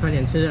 快点吃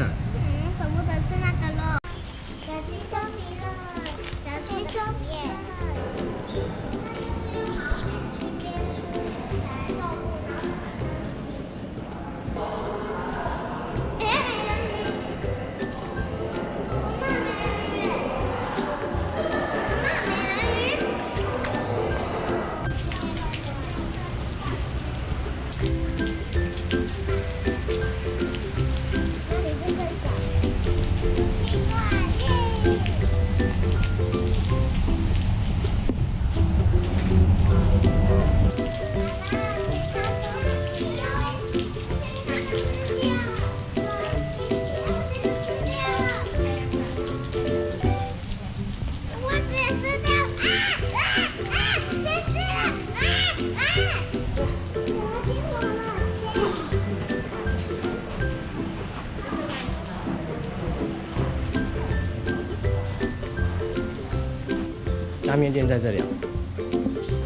面店在这里啊。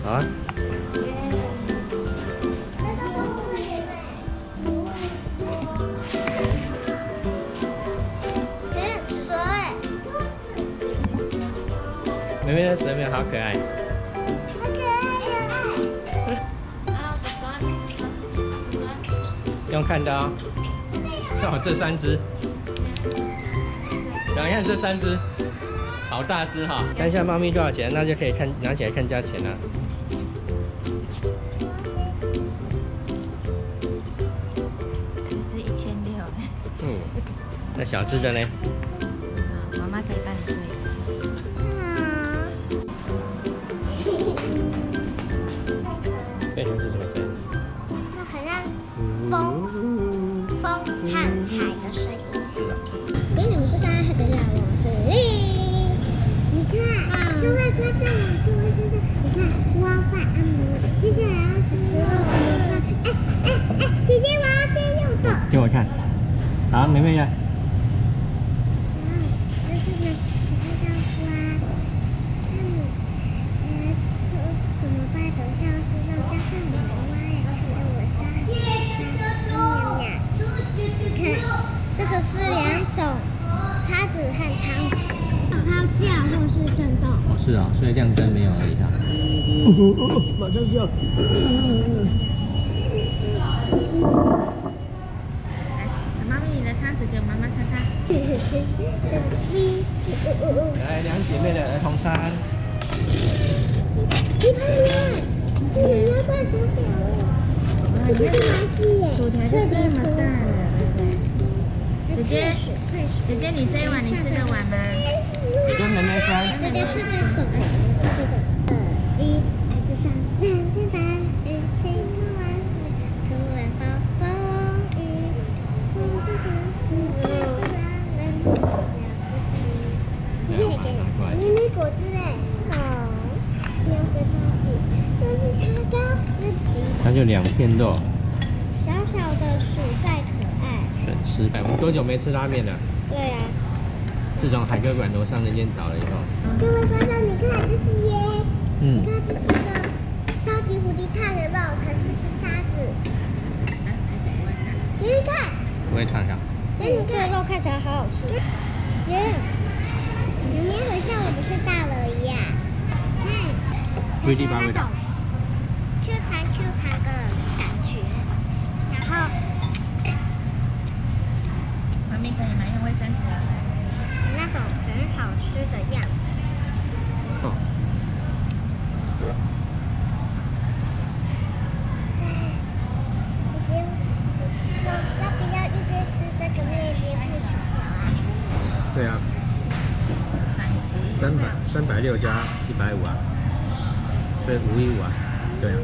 好啊。水，妹妹的舌面好可爱。好可爱呀！用看的哦。哦，这三只。想看这三只，好大只哈！看一下猫咪多少钱，那就可以看拿起来看价钱了。是一千六。嗯，那小只的呢？好，妈妈可以帮你做一个。贝壳是什么声音？那很像风风和海的声音。是啊。给你们说声大家好，我是丽。你看，各位观众，各位观众，你看挖饭按摩，接下来要是吃肉的话，哎哎哎，姐姐我要先用的。给我看。好，妹妹呀。是震动。哦，是啊，所以亮灯没有而已哈。马上就要。来，小猫咪，你的汤匙给妈妈擦擦。来，两姐妹的儿童餐。你看呀，这人家快手表了，哇，这是垃圾耶，薯条就这么大了？姐姐。姐姐，你这一碗你吃得完吗？你跟妹妹分。这个是这种，哎，是这个。二一，爱就像蓝天白云，晴空万里，突然暴风雨，风是什么？是蓝蓝了迷你果汁哎，好，要跟它比，这是它高，它就两片肉，小小的薯再可爱。选吃。哎，我们多久没吃拉面了？对啊，自从海哥馆楼上那间倒了以后。各位观众，你看这是耶。嗯你。看，这是个超级无敌烫的肉，可是是沙子。啊，这是不会看。你看，我也尝一下。那你这个肉看起来好好吃。耶，里面很像我们是大了一样。嗯，不一定吧那种 Q 弹 Q 弹的感觉。然后妈咪可以拿用卫生纸。那种很好吃的样子。哦。已经，要要不要一边吃这个面一边配薯条啊？对啊，三三百三百六加一百五啊，所以五一五啊，对啊。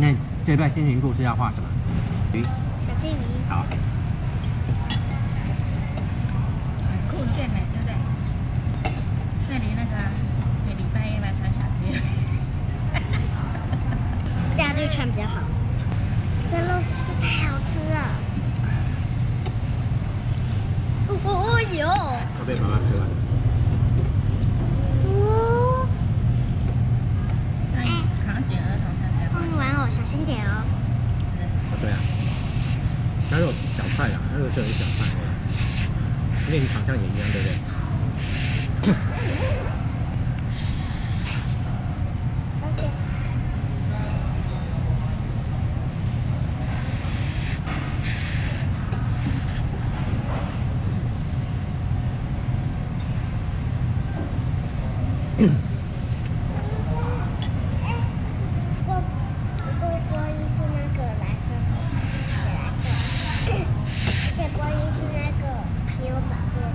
那这段心情故事要画什么？鱼，小金鱼。好。酷炫的，对不对？这里那个，礼拜晚上小鸡。这样对穿比较好。这肉太好吃了。哦哟！他被妈妈吃了。牛肉小块的，牛肉就是小块的，内地好像也一样，对不对？而且波波波伊是那个蓝色头发，是蓝色，谢波伊是那个没有绑过的。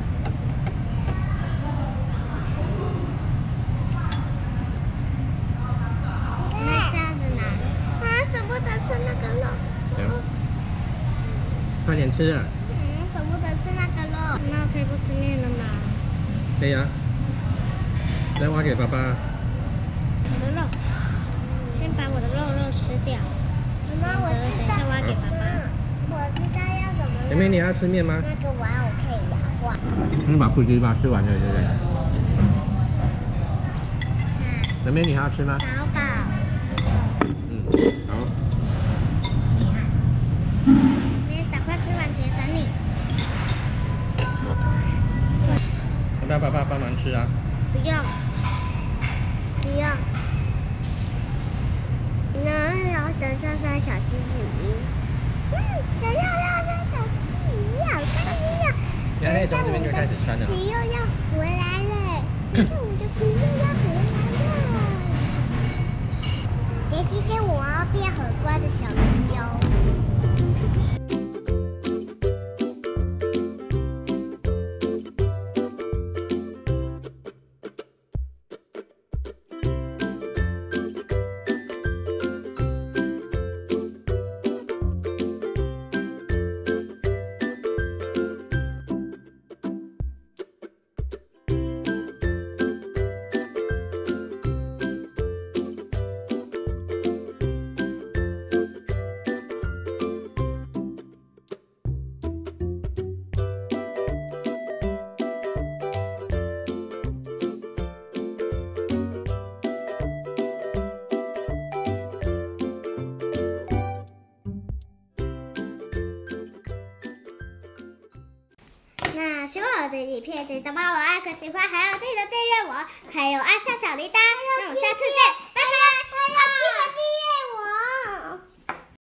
那这样子拿，啊，舍不得吃那个肉。行，快点吃啊！嗯，舍不得吃那个肉。那我可以不吃面了吗？可以啊。再挖给爸爸。我的肉，先把我的肉肉吃掉。妈妈，我。等一下挖给爸爸。我知道要怎么。妹妹，你要吃面吗？那个玩偶可以摇晃。你把布丁吧吃完了，对不对？妹妹，你还要吃吗？然后等下穿小鸡鸡。嗯，等下要穿小鸡鸡，好开心呀！现在从这边就开始穿了。皮又要回来了，我的皮又要回来了。节期间我要变很喜欢我的影片记得帮我按个喜欢，还要记得订阅我，还有按下小铃铛。那我们下次见，